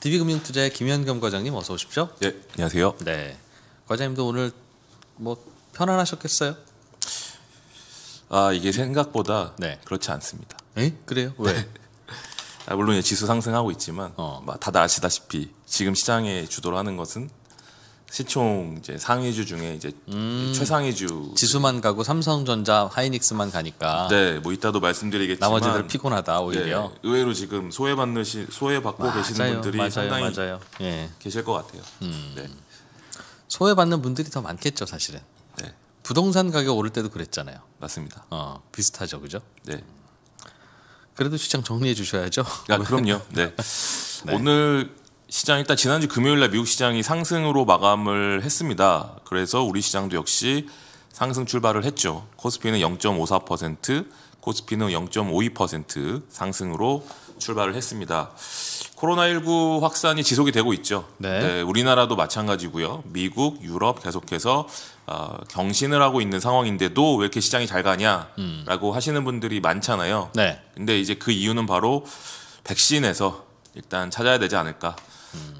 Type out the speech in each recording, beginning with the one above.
DB금융투자의 김현겸 과장님 어서 오십시오. 네, 안녕하세요. 네, 과장님도 오늘 뭐 편안하셨겠어요? 아 이게 생각보다 네. 그렇지 않습니다. 에? 그래요? 왜? 아, 물론 지수 상승하고 있지만 어. 뭐 다들 아시다시피 지금 시장에 주도를 하는 것은 시총 이제 상위주 중에 이제 음. 최상위주 지수만 가고 삼성전자, 하이닉스만 가니까 네, 뭐 이따도 말씀드리겠지만 나머지들 피곤하다 오히려. 네, 의외로 지금 소외받는 시, 소외받고 계시는 맞아요, 분들이 맞아요, 상당히 맞아요. 예, 계실 것 같아요. 음. 네, 소외받는 분들이 더 많겠죠, 사실은. 네, 부동산 가격 오를 때도 그랬잖아요. 맞습니다. 어, 비슷하죠, 그죠? 네, 그래도 시장 정리해 주셔야죠. 아, 그럼요. 네. 네. 오늘 시장 일단 지난주 금요일 날 미국 시장이 상승으로 마감을 했습니다. 그래서 우리 시장도 역시 상승 출발을 했죠. 코스피는 0.54%, 코스피는 0.52% 상승으로 출발을 했습니다. 코로나19 확산이 지속이 되고 있죠. 네. 우리나라도 마찬가지고요. 미국, 유럽 계속해서 어, 경신을 하고 있는 상황인데도 왜 이렇게 시장이 잘 가냐라고 하시는 분들이 많잖아요. 네, 근데 이제 그 이유는 바로 백신에서 일단 찾아야 되지 않을까.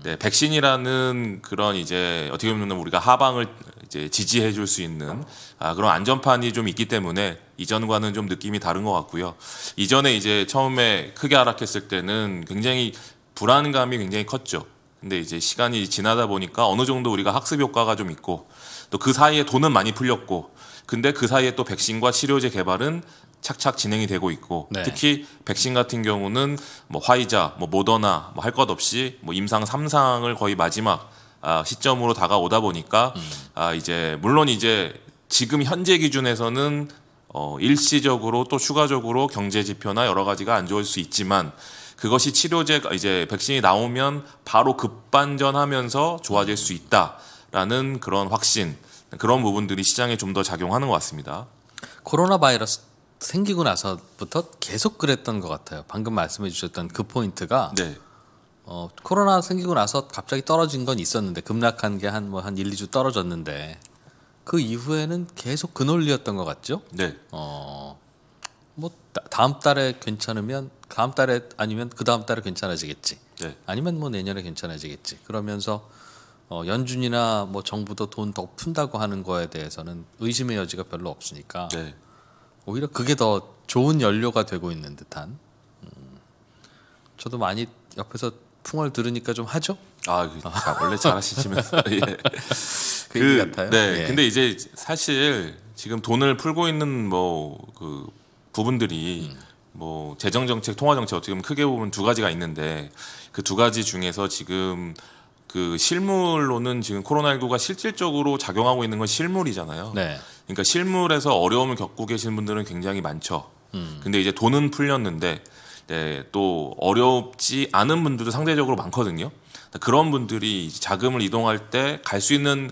네, 백신이라는 그런 이제 어떻게 보면 우리가 하방을 이제 지지해 줄 수 있는 아, 그런 안전판이 좀 있기 때문에 이전과는 좀 느낌이 다른 것 같고요. 이전에 이제 처음에 크게 하락했을 때는 굉장히 불안감이 굉장히 컸죠. 근데 이제 시간이 지나다 보니까 어느 정도 우리가 학습 효과가 좀 있고 또 그 사이에 돈은 많이 풀렸고 근데 그 사이에 또 백신과 치료제 개발은 착착 진행이 되고 있고 네. 특히 백신 같은 경우는 뭐 화이자, 뭐 모더나 뭐 할 것 없이 뭐 임상 3상을 거의 마지막 아, 시점으로 다가오다 보니까 아 이제 물론 이제 지금 현재 기준에서는 어 일시적으로 또 추가적으로 경제 지표나 여러 가지가 안 좋을 수 있지만 그것이 치료제가 이제 백신이 나오면 바로 급반전하면서 좋아질 수 있다라는 그런 확신 그런 부분들이 시장에 좀 더 작용하는 것 같습니다. 코로나 바이러스 생기고 나서부터 계속 그랬던 것 같아요. 방금 말씀해 주셨던 그 포인트가 네. 어, 코로나 생기고 나서 갑자기 떨어진 건 있었는데 급락한 게 한 뭐한 1, 2주 떨어졌는데 그 이후에는 계속 그 논리였던 것 같죠? 네. 어, 뭐 다- 다음 달에 괜찮으면 다음 달에 아니면 그 다음 달에 괜찮아지겠지. 네. 아니면 뭐 내년에 괜찮아지겠지. 그러면서 어, 연준이나 뭐 정부도 돈 더 푼다고 하는 거에 대해서는 의심의 여지가 별로 없으니까 네. 오히려 그게 더 좋은 연료가 되고 있는 듯한. 음, 저도 많이 옆에서 풍월 들으니까 좀 하죠. 아, 그, 자, 원래 잘하시면서 예. 그 얘기 같아요. 네. 예. 근데 이제 사실 지금 돈을 풀고 있는 뭐 그 부분들이 음. 뭐 재정 정책, 통화 정책 어떻게 보면 크게 보면 두 가지가 있는데 그 두 가지 중에서 지금 그 실물로는 지금 코로나19가 실질적으로 작용하고 있는 건 실물이잖아요. 네. 그러니까 실물에서 어려움을 겪고 계신 분들은 굉장히 많죠. 근데 이제 돈은 풀렸는데 네, 또 어렵지 않은 분들도 상대적으로 많거든요. 그런 분들이 자금을 이동할 때 갈 수 있는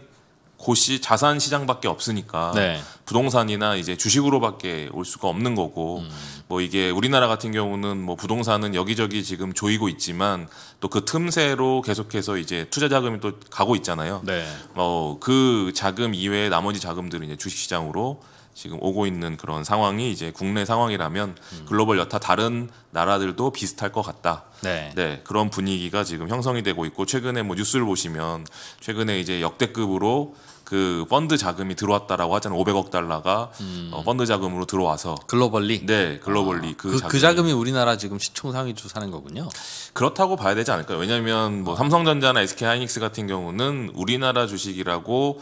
곳이 자산 시장밖에 없으니까 네. 부동산이나 이제 주식으로밖에 올 수가 없는 거고 뭐 이게 우리나라 같은 경우는 뭐 부동산은 여기저기 지금 조이고 있지만 또 그 틈새로 계속해서 이제 투자 자금이 또 가고 있잖아요. 네. 어, 그 자금 이외의 나머지 자금들은 이제 주식 시장으로 지금 오고 있는 그런 상황이 이제 국내 상황이라면 글로벌 여타 다른 나라들도 비슷할 것 같다. 네. 네, 그런 분위기가 지금 형성이 되고 있고 최근에 뭐 뉴스를 보시면 최근에 이제 역대급으로 그 펀드 자금이 들어왔다라고 하잖아요. 500억 달러가 어, 펀드 자금으로 들어와서 글로벌리. 네, 글로벌리 그, 그, 자금이 그 자금이 우리나라 지금 시총 상위 주 사는 거군요. 그렇다고 봐야 되지 않을까요? 왜냐하면 뭐 삼성전자나 SK 하이닉스 같은 경우는 우리나라 주식이라고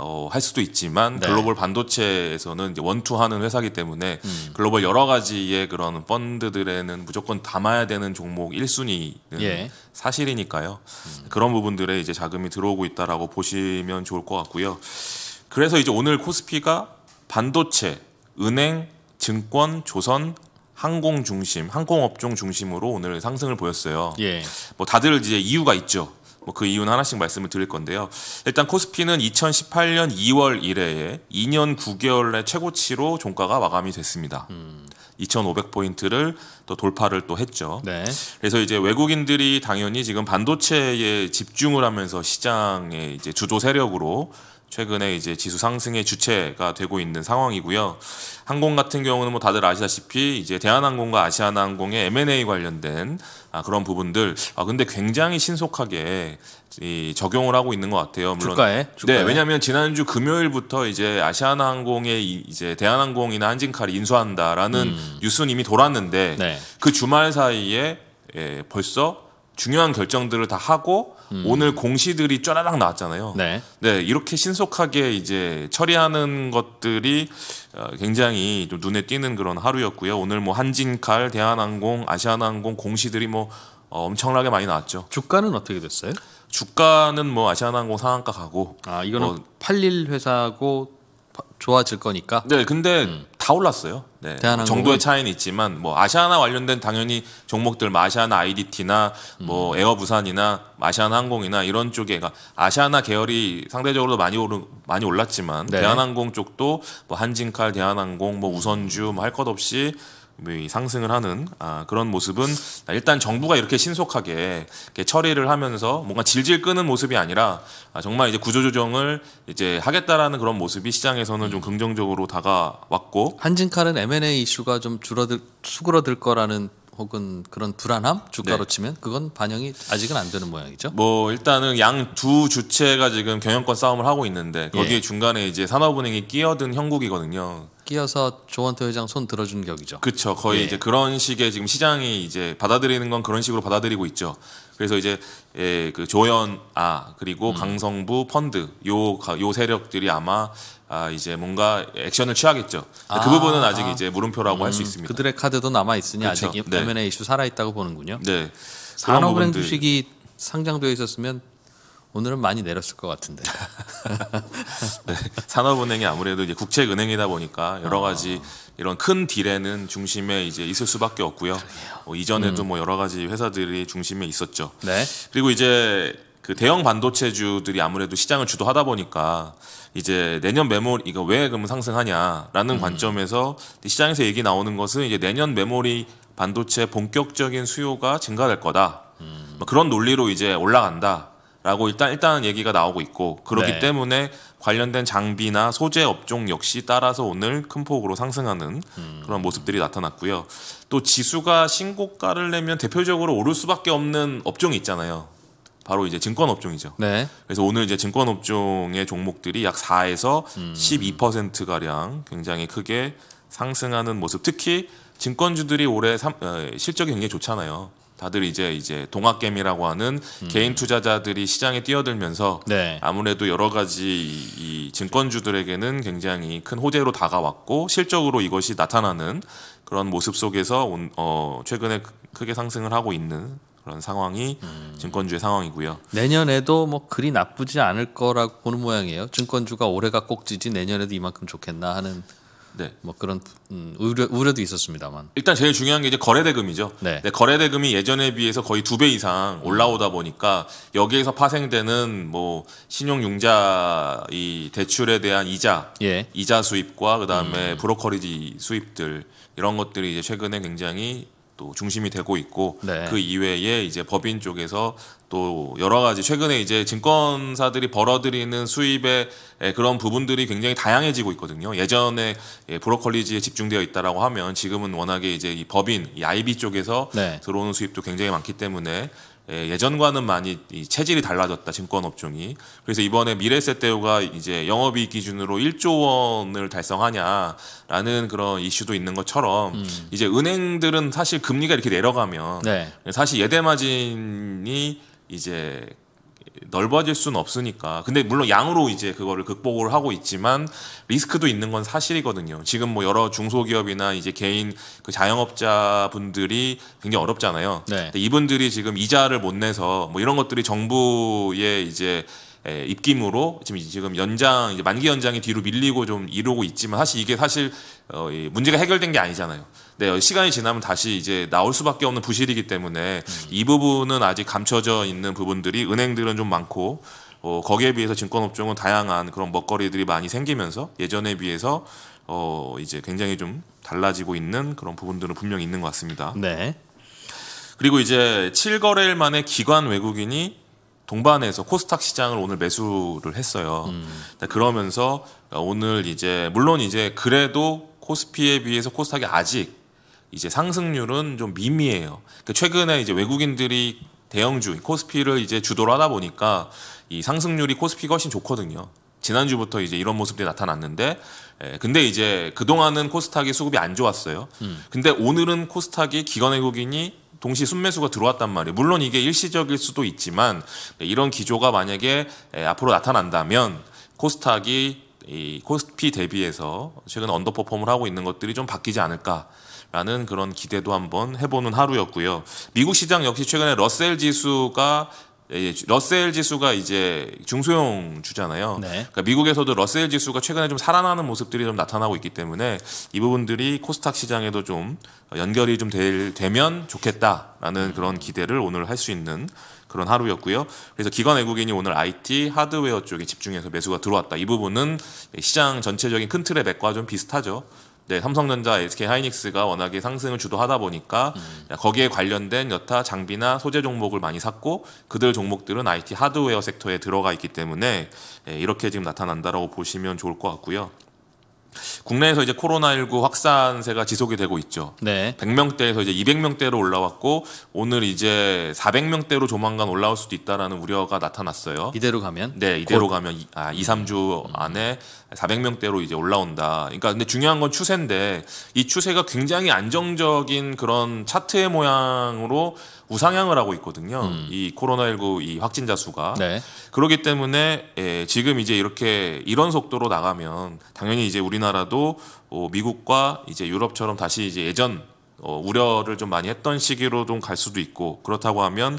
어, 할 수도 있지만 네. 글로벌 반도체에서는 이제 원투하는 회사기 때문에 글로벌 여러 가지의 그런 펀드들에는 무조건 담아야 되는 종목 1순위는 예. 사실이니까요. 그런 부분들에 이제 자금이 들어오고 있다라고 보시면 좋을 것 같고요. 그래서 이제 오늘 코스피가 반도체, 은행, 증권, 조선, 항공 중심, 항공 업종 중심으로 오늘 상승을 보였어요. 예. 뭐 다들 이제 이유가 있죠. 뭐 그 이유는 하나씩 말씀을 드릴 건데요. 일단 코스피는 2018년 2월 이래에 2년 9개월의 최고치로 종가가 마감이 됐습니다. 2,500포인트를 또 돌파를 또 했죠. 네. 그래서 이제 외국인들이 당연히 지금 반도체에 집중을 하면서 시장의 이제 주도 세력으로 최근에 이제 지수 상승의 주체가 되고 있는 상황이고요. 항공 같은 경우는 뭐 다들 아시다시피 이제 대한항공과 아시아나항공의 M&A 관련된 아, 그런 부분들 아 근데 굉장히 신속하게 이 적용을 하고 있는 것 같아요. 물론 주가에? 주가에? 네, 왜냐하면 지난주 금요일부터 이제 아시아나항공의 이- 이제 대한항공이나 한진칼이 인수한다라는 뉴스는 이미 돌았는데 네. 그 주말 사이에 예, 벌써 중요한 결정들을 다 하고 오늘 공시들이 쫘라락 나왔잖아요. 네. 네, 이렇게 신속하게 이제 처리하는 것들이 어, 굉장히 좀 눈에 띄는 그런 하루였고요. 오늘 뭐 한진칼, 대한항공, 아시아나항공 공시들이 뭐 어, 엄청나게 많이 나왔죠. 주가는 어떻게 됐어요? 주가는 뭐 아시아나항공 상한가 가고. 아 이거는 어, 팔릴 회사고 파- 좋아질 거니까. 네, 근데 다 올랐어요. 네, 음. 정도의 차이는 있지만 뭐 아시아나 관련된 당연히 종목들, 뭐 아시아나 IDT나 뭐 음. 에어 부산이나 아시아나 항공이나 이런 쪽에 그러니까 아시아나 계열이 상대적으로 많이 오르 많이 올랐지만 네. 대한항공 쪽도 뭐 한진칼, 대한항공, 뭐 우선주 뭐 할 것 없이 상승을 하는 아, 그런 모습은 일단 정부가 이렇게 신속하게 이렇게 처리를 하면서 뭔가 질질 끄는 모습이 아니라 아, 정말 이제 구조조정을 이제 하겠다라는 그런 모습이 시장에서는 음. 좀 긍정적으로 다가왔고 한진칼은 M&A 이슈가 좀 줄어들 수그러들 거라는 혹은 그런 불안함 주가로 네. 치면 그건 반영이 아직은 안 되는 모양이죠. 뭐 일단은 양 두 주체가 지금 경영권 싸움을 하고 있는데 거기에 예. 중간에 이제 산업은행이 끼어든 형국이거든요. 끼어서 조원태 회장 손 들어준 격이죠. 그렇죠. 거의 예. 이제 그런 식의 지금 시장이 이제 받아들이는 건 그런 식으로 받아들이고 있죠. 그래서 이제 예, 그 조연 아 그리고 강성부 펀드 요요 세력들이 아마 아 이제 뭔가 액션을 취하겠죠. 아, 그 부분은 아직 아. 이제 물음표라고 할수 있습니다. 그들의 카드도 남아 있으니 그렇죠. 아직 네. M&A 이슈 살아 있다고 보는군요. 네. 산업은행. 주식이 상장되어 있었으면 오늘은 많이 내렸을 것 같은데. 산업은행이 아무래도 이제 국책은행이다 보니까 아. 여러 가지 이런 큰 딜에는 중심에 이제 있을 수밖에 없고요. 뭐 이전에도 뭐 여러 가지 회사들이 중심에 있었죠. 네. 그리고 이제 그 대형 반도체주들이 아무래도 시장을 주도하다 보니까 이제 내년 메모리 이거 왜 그러면 상승하냐라는 관점에서 시장에서 얘기 나오는 것은 이제 내년 메모리 반도체 본격적인 수요가 증가될 거다. 뭐 그런 논리로 이제 올라간다 라고 일단 일단 얘기가 나오고 있고 그렇기 네. 때문에 관련된 장비나 소재 업종 역시 따라서 오늘 큰 폭으로 상승하는 그런 모습들이 나타났고요. 또 지수가 신고가를 내면 대표적으로 오를 수밖에 없는 업종이 있잖아요. 바로 이제 증권 업종이죠. 네. 그래서 오늘 이제 증권 업종의 종목들이 약 4에서 음. 12% 가량 굉장히 크게 상승하는 모습. 특히 증권주들이 올해 삼- 어, 실적이 굉장히 좋잖아요. 다들 이제 이제 동학개미라고 하는 개인 투자자들이 시장에 뛰어들면서 음. 네. 아무래도 여러 가지 이 증권주들에게는 굉장히 큰 호재로 다가왔고 실적으로 이것이 나타나는 그런 모습 속에서 온- 어, 최근에 크- 크게 상승을 하고 있는 그런 상황이 음. 증권주의 상황이고요. 내년에도 뭐 그리 나쁘지 않을 거라고 보는 모양이에요. 증권주가 올해가 꼭지지 내년에도 이만큼 좋겠나 하는 네. 뭐 그런 음, 우려 우려도 있었습리다만 일단 제일 중요한 게 이제 거래대금이죠. 네. 거래대금이 예전에 비해서 거의 두 배 이상 올라오다 보니까 여기에서 파생되는 뭐 신용융자 이 대출에 대한 이자, 예. 이자 수입과 그다음에 브로커리지 수입들 이런 것들이 이제 최근에 굉장히 또 중심이 되고 있고 네. 그 이외에 이제 법인 쪽에서 또 여러 가지 최근에 이제 증권사들이 벌어들이는 수입의 에, 그런 부분들이 굉장히 다양해지고 있거든요. 예전에 예, 브로커리지에 집중되어 있다라고 하면 지금은 워낙에 이제 이 법인, 이 IB 쪽에서 네. 들어오는 수입도 굉장히 많기 때문에 예, 예전과는 많이 이 체질이 달라졌다 증권 업종이 그래서 이번에 미래세대우가 이제 영업이익 기준으로 1조 원을 달성하냐라는 그런 이슈도 있는 것처럼 이제 은행들은 사실 금리가 이렇게 내려가면 네. 사실 예대 마진이 이제 넓어질 수는 없으니까. 근데 물론 양으로 이제 그거를 극복을 하고 있지만 리스크도 있는 건 사실이거든요. 지금 뭐 여러 중소기업이나 이제 개인 그 자영업자 분들이 굉장히 어렵잖아요. 네. 근데 이분들이 지금 이자를 못 내서 뭐 이런 것들이 정부의 이제 에, 입김으로 지금 지금 연장 이제 만기 연장이 뒤로 밀리고 좀 이루고 있지만 사실 이게 사실 어, 이 문제가 해결된 게 아니잖아요. 네, 시간이 지나면 다시 이제 나올 수밖에 없는 부실이기 때문에 이 부분은 아직 감춰져 있는 부분들이 은행들은 좀 많고 어, 거기에 비해서 증권업종은 다양한 그런 먹거리들이 많이 생기면서 예전에 비해서 어, 이제 굉장히 좀 달라지고 있는 그런 부분들은 분명히 있는 것 같습니다. 네. 그리고 이제 7거래일 만에 기관 외국인이 동반해서 코스닥 시장을 오늘 매수를 했어요. 음. 그러면서 오늘 이제 물론 이제 그래도 코스피에 비해서 코스닥이 아직 이제 상승률은 좀 미미해요. 그러니까 최근에 이제 외국인들이 대형주 코스피를 이제 주도를 하다 보니까 이 상승률이 코스피가 훨씬 좋거든요. 지난주부터 이제 이런 모습들이 나타났는데, 에, 근데 이제 그동안은 코스닥이 수급이 안 좋았어요. 근데 오늘은 코스닥이 기관 외국인이 동시 순매수가 들어왔단 말이에요. 물론 이게 일시적일 수도 있지만 이런 기조가 만약에 에, 앞으로 나타난다면 코스닥이 이 코스피 대비해서 최근 언더퍼폼을 하고 있는 것들이 좀 바뀌지 않을까 라는 그런 기대도 한번 해보는 하루였고요. 미국 시장 역시 최근에 러셀 지수가 예, 러셀 지수가 이제 중소형 주잖아요. 네. 그러니까 미국에서도 러셀 지수가 최근에 좀 살아나는 모습들이 좀 나타나고 있기 때문에 이 부분들이 코스닥 시장에도 좀 연결이 좀 될, 되면 좋겠다라는 그런 기대를 오늘 할 수 있는 그런 하루였고요. 그래서 기관 외국인이 오늘 IT 하드웨어 쪽에 집중해서 매수가 들어왔다. 이 부분은 시장 전체적인 큰 틀의 맥과 좀 비슷하죠. 네, 삼성전자, SK 하이닉스가 워낙에 상승을 주도하다 보니까 거기에 관련된 여타 장비나 소재 종목을 많이 샀고 그들 종목들은 IT 하드웨어 섹터에 들어가 있기 때문에 예, 이렇게 지금 나타난다라고 보시면 좋을 것 같고요. 국내에서 이제 코로나19 확산세가 지속이 되고 있죠. 네. 100명대에서 이제 200명대로 올라왔고 오늘 이제 400명대로 조만간 올라올 수도 있다라는 우려가 나타났어요. 이대로 가면 네, 이대로 가면 이, 아, 2, 3주 안에 400명대로 이제 올라온다. 그러니까 근데 중요한 건 추세인데 이 추세가 굉장히 안정적인 그런 차트의 모양으로 우상향을 하고 있거든요. 이 코로나19 이 확진자 수가. 네. 그렇기 때문에 예, 지금 이제 이렇게 이런 속도로 나가면 당연히 이제 우리나라도 어, 미국과 이제 유럽처럼 다시 이제 예전 어, 우려를 좀 많이 했던 시기로 좀 갈 수도 있고 그렇다고 하면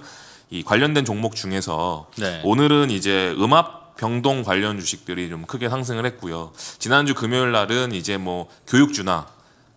이 관련된 종목 중에서 네. 오늘은 이제 음압 병동 관련 주식들이 좀 크게 상승을 했고요. 지난주 금요일 날은 이제 뭐 교육주나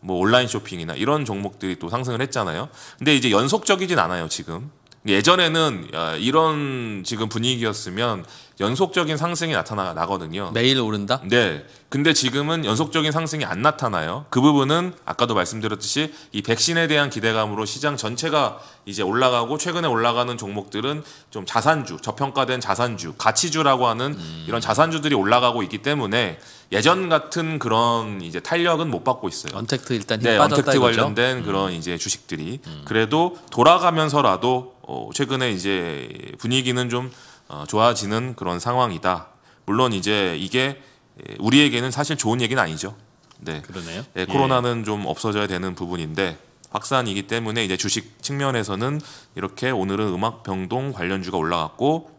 뭐 온라인 쇼핑이나 이런 종목들이 또 상승을 했잖아요. 근데 이제 연속적이진 않아요, 지금. 예전에는 아, 이런 지금 분위기였으면 연속적인 상승이 나타나 나거든요. 매일 오른다. 네. 근데 지금은 연속적인 상승이 안 나타나요. 그 부분은 아까도 말씀드렸듯이 이 백신에 대한 기대감으로 시장 전체가 이제 올라가고 최근에 올라가는 종목들은 좀 자산주, 저평가된 자산주, 가치주라고 하는 이런 자산주들이 올라가고 있기 때문에 예전 같은 그런 이제 탄력은 못 받고 있어요. 언택트 일단 힘 네, 빠졌다 언택트 이거죠. 음. 관련된 그런 이제 주식들이 그래도 돌아가면서라도 어, 최근에 이제 분위기는 좀 어, 좋아지는 그런 상황이다. 물론 이제 이게 예, 우리에게는 사실 좋은 얘기는 아니죠. 네. 그러네요. 예, 코로나는 좀 없어져야 되는 부분인데 확산이기 때문에 이제 주식 측면에서는 이렇게 오늘은 음악 병동 관련주가 올라갔고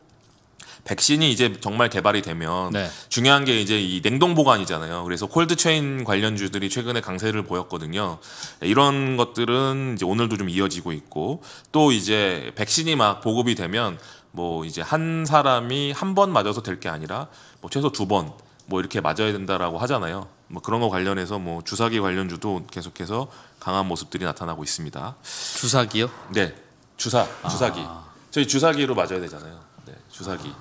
백신이 이제 정말 개발이 되면 네. 중요한 게 이제 이 냉동 보관이잖아요. 그래서 콜드 체인 관련주들이 최근에 강세를 보였거든요. 네, 이런 것들은 이제 오늘도 좀 이어지고 있고 또 이제 백신이 막 보급이 되면 뭐 이제 한 사람이 한 번 맞아서 될 게 아니라 뭐 최소 두 번 뭐 이렇게 맞아야 된다라고 하잖아요. 뭐 그런 거 관련해서 뭐 주사기 관련주도 계속해서 강한 모습들이 나타나고 있습니다. 주사기요? 네, 주사, 주사기. 저희 주사기로 맞아야 되잖아요. 네, 주사기.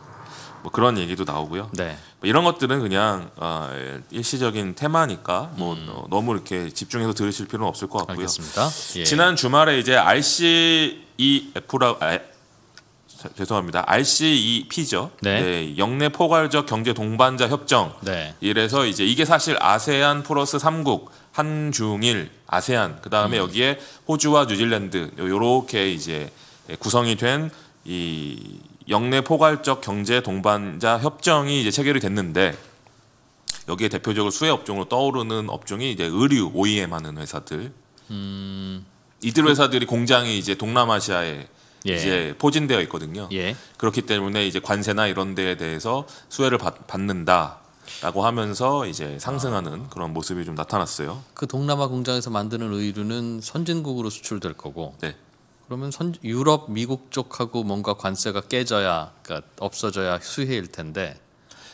뭐 그런 얘기도 나오고요. 네. 뭐 이런 것들은 그냥 어, 예, 일시적인 테마니까 뭐 어, 너무 이렇게 집중해서 들으실 필요는 없을 것 같고요. 알겠습니다. 예. 지난 주말에 이제 RCEF라 아, 자, 죄송합니다. RCEP죠. 네. 영내 포괄적 경제 동반자 협정. 네. 이래서 이제 이게 사실 아세안 플러스 3국 한중일 아세안 그다음에 음. 여기에 호주와 뉴질랜드 요렇게 이제 구성이 된이 영내 포괄적 경제 동반자 협정이 이제 체결이 됐는데 여기에 대표적으로 수혜 업종으로 떠오르는 업종이 이제 의류 OEM 하는 회사들. 이들 회사들이 공장이 이제 동남아시아에 예. 이제 포진되어 있거든요. 예. 그렇기 때문에 이제 관세나 이런 데에 대해서 수혜를 받, 받는다 라고 하면서 이제 상승하는 그런 모습이 좀 나타났어요. 그 동남아 공장에서 만드는 의류는 선진국으로 수출될 거고 네. 그러면 선 유럽 미국 쪽하고 뭔가 관세가 깨져야 그러니까 없어져야 수혜일 텐데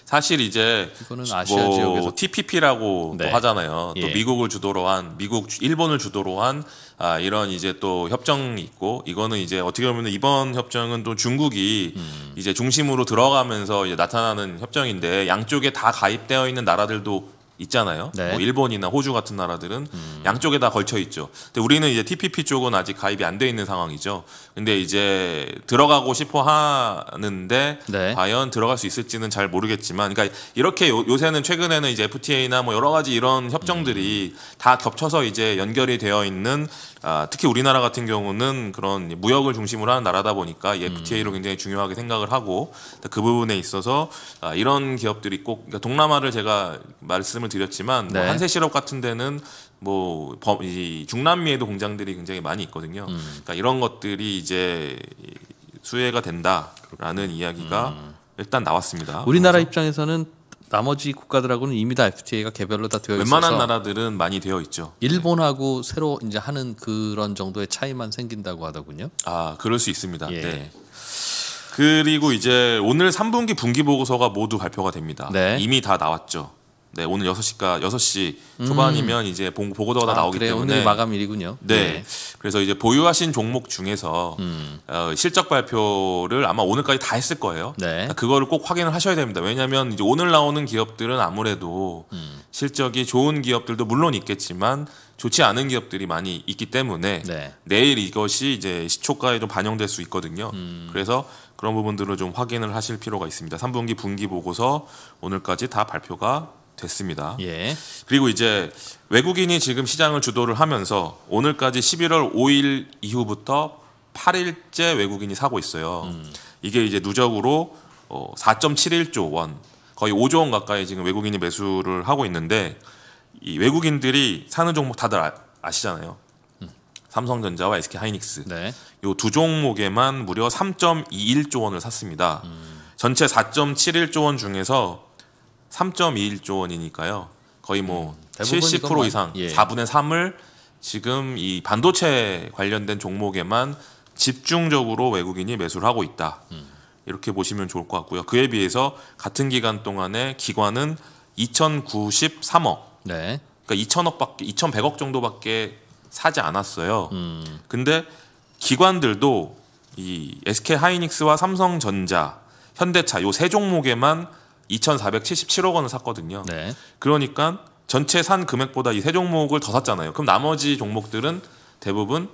사실 이제 이거는 아시아 뭐 지역에서 TPP라고 네. 또 하잖아요. 또 예. 미국을 주도로 한 미국, 일본을 주도로 한 아, 이런 이제 또 협정이 있고 이거는 이제 어떻게 보면 이번 협정은 또 중국이 음. 이제 중심으로 들어가면서 이제 나타나는 협정인데 양쪽에 다 가입되어 있는 나라들도 있잖아요. 네. 음. 뭐 일본이나 호주 같은 나라들은 양쪽에 다 걸쳐 있죠. 근데 우리는 이제 TPP 쪽은 아직 가입이 안 돼 있는 상황이죠. 근데 이제 들어가고 싶어 하는데 네. 과연 들어갈 수 있을지는 잘 모르겠지만, 그러니까 이렇게 요, 요새는 최근에는 이제 FTA나 뭐 여러 가지 이런 협정들이 다 겹쳐서 이제 연결이 되어 있는 아, 특히 우리나라 같은 경우는 그런 무역을 중심으로 하는 나라다 보니까 이 FTA를 굉장히 중요하게 생각을 하고 그 부분에 있어서 아, 이런 기업들이 꼭 그러니까 동남아를 제가 말씀을 드렸지만 뭐 네. 한세 실업 같은 데는 뭐 범- 이 중남미에도 공장들이 굉장히 많이 있거든요. 그러니까 이런 것들이 이제 이 수혜가 된다라는 이야기가 일단 나왔습니다. 우리나라 입장에서는 나머지 국가들하고는 이미 다 FTA가 개별로 다 되어 있어서 웬만한 나라들은 많이 되어 있죠. 일본하고 새로 이제 하는 그런 정도의 차이만 생긴다고 하더군요. 아, 그럴 수 있습니다. 예. 네. 그리고 이제 오늘 3분기 분기 보고서가 모두 발표가 됩니다. 네. 이미 다 나왔죠. 네, 오늘 6시가 6시 초반이면 이제 보- 보고서가 다 아, 나오기 그래요? 때문에 오늘 마감일이군요. 네. 그래서 이제 보유하신 종목 중에서 음. 어, 실적 발표를 아마 오늘까지 다 했을 거예요. 네. 그거를 꼭 확인을 하셔야 됩니다. 왜냐하면 이제 오늘 나오는 기업들은 아무래도 음. 실적이 좋은 기업들도 물론 있겠지만 좋지 않은 기업들이 많이 있기 때문에 네. 내일 이것이 이제 시초가에 좀 반영될 수 있거든요. 음. 그래서 그런 부분들을 좀 확인을 하실 필요가 있습니다. 3분기 분기 보고서 오늘까지 다 발표가 됐습니다. 예. 그리고 이제 외국인이 지금 시장을 주도를 하면서 오늘까지 11월 5일 이후부터 8일째 외국인이 사고 있어요. 이게 이제 누적으로 어, 4.71조 원, 거의 5조 원 가까이 지금 외국인이 매수를 하고 있는데 이 외국인들이 사는 종목 다들 아, 아시잖아요. 삼성전자와 SK 하이닉스 네. 요두 종목에만 무려 3.21조 원을 샀습니다. 전체 4.71조 원 중에서 3.21조 원이니까요. 거의 뭐 음, 대부분 70% 이것만, 이상, 예. 4분의 3을 지금 이 반도체 관련된 종목에만 집중적으로 외국인이 매수를 하고 있다. 음. 이렇게 보시면 좋을 것 같고요. 그에 비해서 같은 기간 동안에 기관은 2,093억, 네. 그러니까 2,000억밖에, 2,100억 정도밖에 사지 않았어요. 음. 근데 기관들도 이 SK 하이닉스와 삼성전자, 현대차 요 세 종목에만 2,477억 원을 샀거든요. 네. 그러니까 전체 산 금액보다 이 세 종목을 더 샀잖아요. 그럼 나머지 종목들은 대부분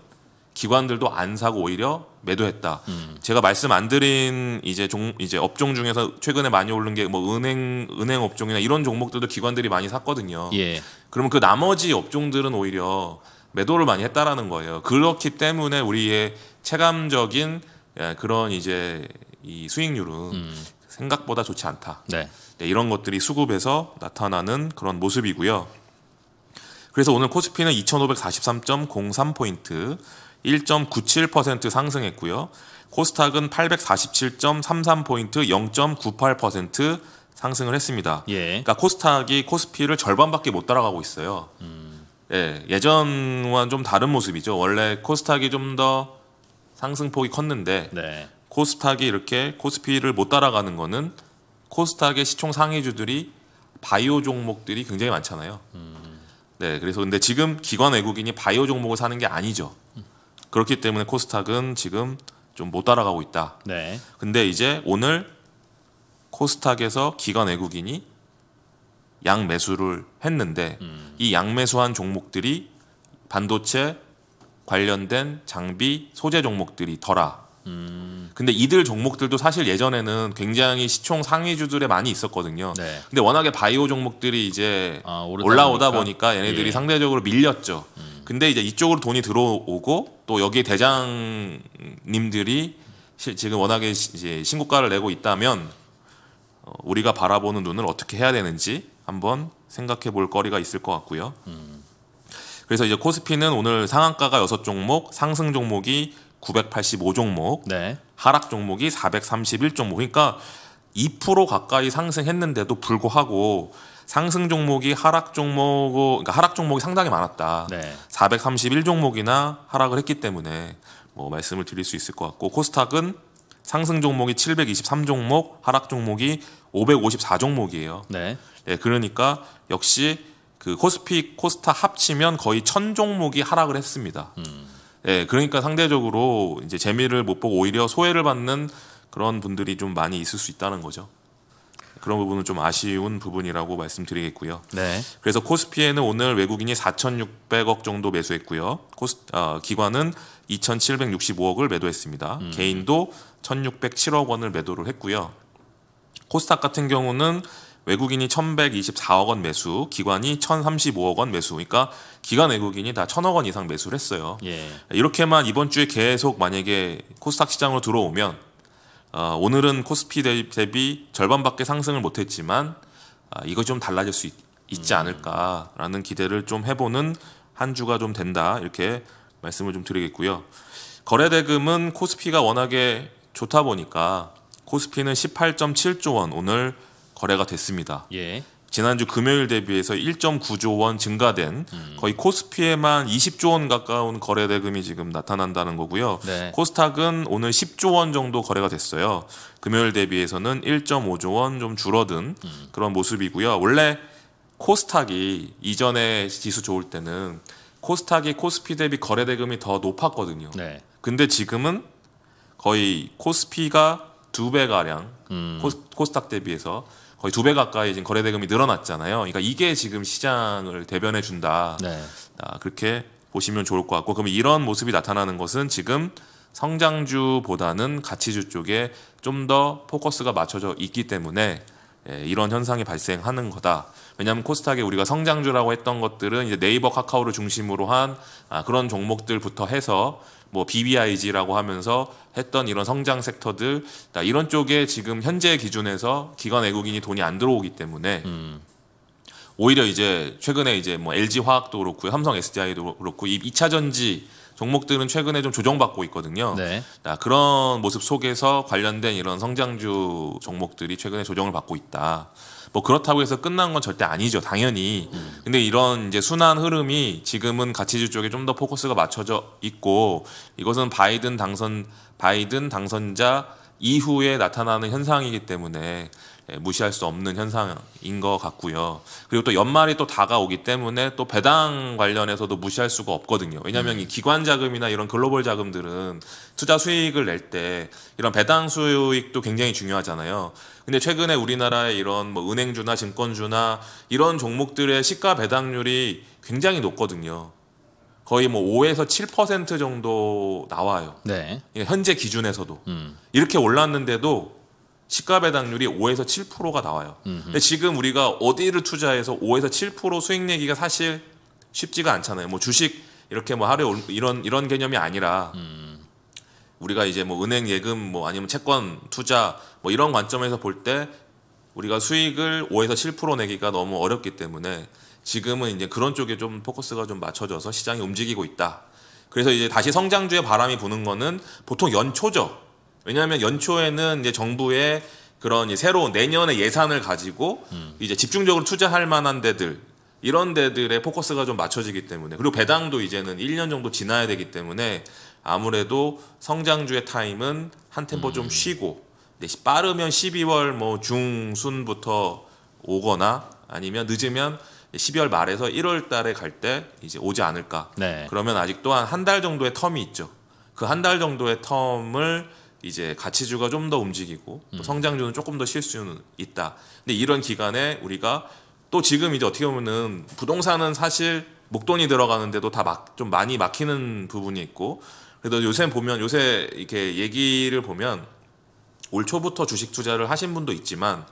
기관들도 안 사고 오히려 매도했다. 음. 제가 말씀 안 드린 이제 종 이제 업종 중에서 최근에 많이 오른 게 뭐 은행 은행 업종이나 이런 종목들도 기관들이 많이 샀거든요. 예. 그러면 그 나머지 업종들은 오히려 매도를 많이 했다라는 거예요. 그렇기 때문에 우리의 체감적인 예, 그런 이제 이 수익률은 생각보다 좋지 않다. 네. 네, 이런 것들이 수급에서 나타나는 그런 모습이고요. 그래서 오늘 코스피는 2,543.03 포인트, 1.97% 상승했고요. 코스닥은 847.33 포인트, 0.98% 상승을 했습니다. 예. 그러니까 코스닥이 코스피를 절반밖에 못 따라가고 있어요. 예, 예전과는 좀 다른 모습이죠. 원래 코스닥이 좀 더 상승폭이 컸는데 네. 코스닥이 이렇게 코스피를 못 따라가는 거는 코스닥의 시총 상위주들이 바이오 종목들이 굉장히 많잖아요. 네, 그래서 근데 지금 기관 외국인이 바이오 종목을 사는 게 아니죠. 그렇기 때문에 코스닥은 지금 좀 못 따라가고 있다. 네. 근데 이제 오늘 코스닥에서 기관 외국인이 양 매수를 했는데 이 양 매수한 종목들이 반도체 관련된 장비 소재 종목들이 더라. 근데 이들 종목들도 사실 예전에는 굉장히 시총 상위주들에 많이 있었거든요. 네. 근데 워낙에 바이오 종목들이 이제 아, 올라오다 보니까. 보니까, 얘네들이 예. 상대적으로 밀렸죠. 근데 이제 이쪽으로 돈이 들어오고 또 여기에 대장님들이 시- 지금 워낙에 시- 이제 신고가를 내고 있다면 어, 우리가 바라보는 눈을 어떻게 해야 되는지 한번 생각해 볼 거리가 있을 것 같고요. 그래서 이제 코스피는 오늘 상한가가 6종목, 상승 종목이 985종목, 네. 하락 종목이 431종목. 그러니까 2% 가까이 상승했는데도 불구하고 상승 종목이 하락 종목, 그러니까 하락 종목이 상당히 많았다. 네. 431종목이나 하락을 했기 때문에 뭐 말씀을 드릴 수 있을 것 같고 코스닥은 상승 종목이 723종목, 하락 종목이 554종목이에요. 네. 예, 그러니까 역시 그 코스피 코스닥 합치면 거의 천 종목이 하락을 했습니다. 예, 그러니까 상대적으로 이제 재미를 못 보고 오히려 소외를 받는 그런 분들이 좀 많이 있을 수 있다는 거죠. 그런 부분은 좀 아쉬운 부분이라고 말씀드리겠고요. 네. 그래서 코스피에는 오늘 외국인이 4,600억 정도 매수했고요. 코스, 어, 기관은 2,765억을 매도했습니다. 개인도 1,607억 원을 매도를 했고요. 코스닥 같은 경우는 외국인이 1,124억 원 매수, 기관이 1,035억 원 매수. 그러니까 기관 외국인이 다 1,000억 원 이상 매수를 했어요. 예. 이렇게만 이번 주에 계속 만약에 코스닥 시장으로 들어오면 어, 오늘은 코스피 대- 대비 절반밖에 상승을 못했지만 아, 이거 좀 달라질 수 있, 지 않을까라는 기대를 좀 해보는 한 주가 좀 된다 이렇게 말씀을 좀 드리겠고요. 거래 대금은 코스피가 워낙에 좋다 보니까 코스피는 18.7조 원 오늘 거래가 됐습니다. 예. 지난주 금요일 대비해서 1.9조 원 증가된 거의 코스피에만 20조 원 가까운 거래 대금이 지금 나타난다는 거고요. 네. 코스닥은 오늘 10조 원 정도 거래가 됐어요. 금요일 대비해서는 1.5조 원 좀 줄어든 그런 모습이고요. 원래 코스닥이 이전에 지수 좋을 때는 코스닥이 코스피 대비 거래 대금이 더 높았거든요. 네. 근데 지금은 거의 코스피가 두 배 가량 음. 코스, 코스닥 대비해서 거의 두 배 가까이 지금 거래 대금이 늘어났잖아요. 그러니까 이게 지금 시장을 대변해 준다. 네. 아, 그렇게 보시면 좋을 것 같고 그럼 이런 모습이 나타나는 것은 지금 성장주보다는 가치주 쪽에 좀 더 포커스가 맞춰져 있기 때문에 예, 이런 현상이 발생하는 거다. 왜냐하면 코스닥에 우리가 성장주라고 했던 것들은 이제 네이버 카카오를 중심으로 한 아, 그런 종목들부터 해서 뭐 BBIG라고 하면서 했던 이런 성장 섹터들 다 이런 쪽에 지금 현재 기준에서 기관 외국인이 돈이 안 들어오기 때문에 오히려 이제 최근에 이제 뭐 LG 화학도 그렇고요, 삼성 SDI도 그렇고 이 2차 전지 종목들은 최근에 좀 조정받고 있거든요. 네. 자, 그런 모습 속에서 관련된 이런 성장주 종목들이 최근에 조정을 받고 있다. 뭐 그렇다고 해서 끝난 건 절대 아니죠, 당연히. 근데 이런 이제 순환 흐름이 지금은 가치주 쪽에 좀 더 포커스가 맞춰져 있고 이것은 바이든 당선 바이든 당선자 이후에 나타나는 현상이기 때문에 예, 무시할 수 없는 현상인 것 같고요. 그리고 또 연말이 또 다가오기 때문에 또 배당 관련해서도 무시할 수가 없거든요. 왜냐하면 이 기관 자금이나 이런 글로벌 자금들은 투자 수익을 낼 때 이런 배당 수익도 굉장히 중요하잖아요. 근데 최근에 우리나라의 이런 뭐 은행주나 증권주나 이런 종목들의 시가 배당률이 굉장히 높거든요. 거의 뭐 5에서 7% 정도 나와요. 네. 이게 현재 기준에서도 음. 이렇게 올랐는데도 시가 배당률이 5에서 7%가 나와요. 근데 지금 우리가 어디를 투자해서 5에서 7% 수익 내기가 사실 쉽지가 않잖아요. 뭐 주식 이렇게 뭐 하루에 올- 이런 이런 개념이 아니라 우리가 이제 뭐 은행 예금 뭐 아니면 채권 투자 뭐 이런 관점에서 볼 때 우리가 수익을 5에서 7% 내기가 너무 어렵기 때문에 지금은 이제 그런 쪽에 좀 포커스가 좀 맞춰져서 시장이 움직이고 있다. 그래서 이제 다시 성장주의 바람이 부는 거는 보통 연초죠. 왜냐하면 연초에는 이제 정부의 그런 새로운 내년의 예산을 가지고 이제 집중적으로 투자할 만한 데들 이런 데들의 포커스가 좀 맞춰지기 때문에 그리고 배당도 이제는 1년 정도 지나야 되기 때문에 아무래도 성장주의 타임은 한 템포 좀 쉬고 빠르면 12월 뭐 중순부터 오거나 아니면 늦으면 12월 말에서 1월 달에 갈 때 이제 오지 않을까. 네. 그러면 아직도 한한 달 정도의 텀이 있죠. 그 한 달 정도의 텀을 이제 가치주가 좀 더 움직이고 또 성장주는 조금 더 쉴 수는 있다. 근데 이런 기간에 우리가 또 지금 이제 어떻게 보면은 부동산은 사실 목돈이 들어가는데도 다 막 좀 많이 막히는 부분이 있고 그래도 요새 보면 요새 이렇게 얘기를 보면 올 초부터 주식 투자를 하신 분도 있지만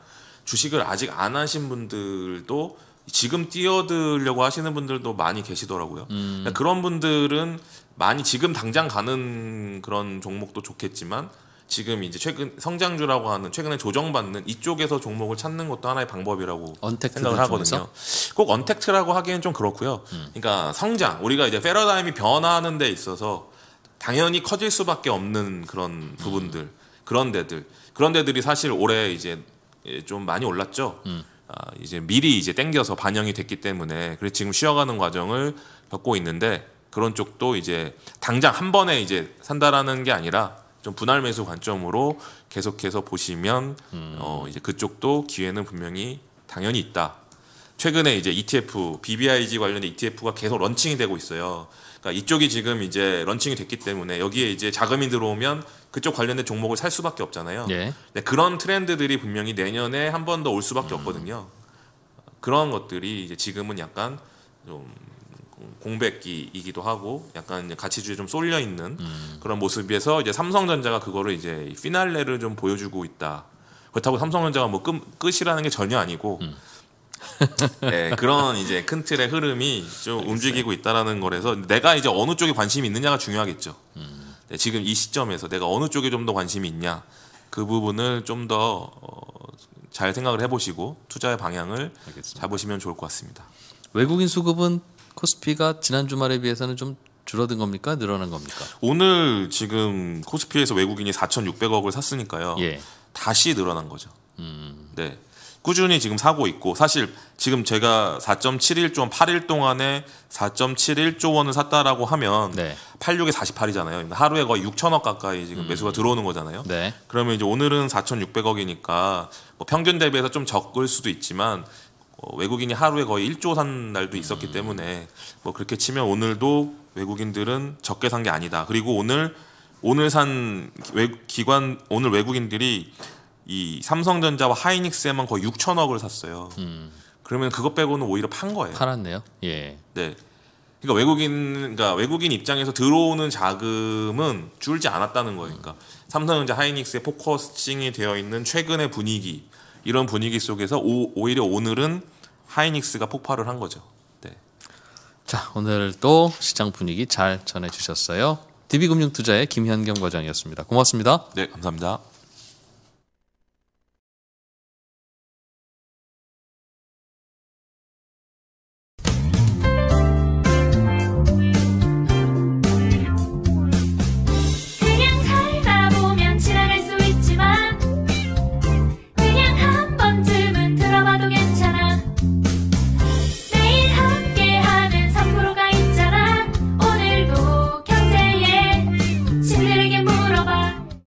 주식을 아직 안 하신 분들도 지금 뛰어들려고 하시는 분들도 많이 계시더라고요. 그러니까 그런 분들은 많이 지금 당장 가는 그런 종목도 좋겠지만 지금 이제 최근 성장주라고 하는 최근에 조정받는 이쪽에서 종목을 찾는 것도 하나의 방법이라고 생각을 하거든요. 꼭 언택트라고 하기엔 좀 그렇고요. 그러니까 성장 우리가 이제 패러다임이 변화하는 데 있어서 당연히 커질 수밖에 없는 그런 부분들 그런 데들 그런 데들이 사실 올해 이제 예, 좀 많이 올랐죠. 아, 이제 미리 이제 땡겨서 반영이 됐기 때문에 그래서 지금 쉬어가는 과정을 겪고 있는데 그런 쪽도 이제 당장 한 번에 이제 산다라는 게 아니라 좀 분할 매수 관점으로 계속해서 보시면 어 이제 그쪽도 기회는 분명히 당연히 있다. 최근에 이제 ETF, BBIG 관련된 ETF가 계속 launching이 되고 있어요. 그러니까 이쪽이 지금 이제 launching이 됐기 때문에 여기에 이제 자금이 들어오면 그쪽 관련된 종목을 살 수밖에 없잖아요. 예. 네, 그런 트렌드들이 분명히 내년에 한 번 더 올 수밖에 없거든요. 그런 것들이 이제 지금은 약간 좀 공백기이기도 하고 약간 이제 가치주에 좀 쏠려 있는 그런 모습에서 이제 삼성전자가 그거를 이제 피날레를 좀 보여주고 있다. 그렇다고 삼성전자가 뭐 끝, 끝이라는 게 전혀 아니고 네, 그런 이제 큰 틀의 흐름이 좀 움직이고 있다라는 거라서 내가 이제 어느 쪽에 관심이 있느냐가 중요하겠죠. 네, 지금 이 시점에서 내가 어느 쪽에 좀 더 관심이 있냐 그 부분을 좀더잘 생각을 해보시고 투자의 방향을 알겠습니다. 잡으시면 좋을 것 같습니다. 외국인 수급은 코스피가 지난 주말에 비해서는 좀 줄어든 겁니까? 늘어난 겁니까? 오늘 지금 코스피에서 외국인이 4,600억을 샀으니까요. 예. 다시 늘어난 거죠. 네. 꾸준히 지금 사고 있고 사실 지금 제가 4.71조 원 8일 동안에 4.71조 원을 샀다라고 하면 네. 86에 48이잖아요. 하루에 거의 6천억 가까이 지금 매수가 들어오는 거잖아요. 네. 그러면 이제 오늘은 4,600억이니까 뭐 평균 대비해서 좀 적을 수도 있지만 어, 외국인이 하루에 거의 1조 산 날도 있었기 때문에 뭐 그렇게 치면 오늘도 외국인들은 적게 산 게 아니다. 그리고 오늘 오늘 산 외, 기관 오늘 외국인들이 이 삼성전자와 하이닉스에만 거의 6천억을 샀어요. 그러면 그것 빼고는 오히려 판 거예요. 팔았네요. 예. 네. 그러니까 외국인, 그러니까 외국인 입장에서 들어오는 자금은 줄지 않았다는 거예요. 그러니까 삼성전자 하이닉스에 focusing이 되어 있는 최근의 분위기 이런 분위기 속에서 오, 오히려 오늘은 하이닉스가 폭발을 한 거죠. 네. 자, 오늘도 시장 분위기 잘 전해 주셨어요. DB금융투자의 김현경 과장이었습니다. 고맙습니다. 네, 감사합니다.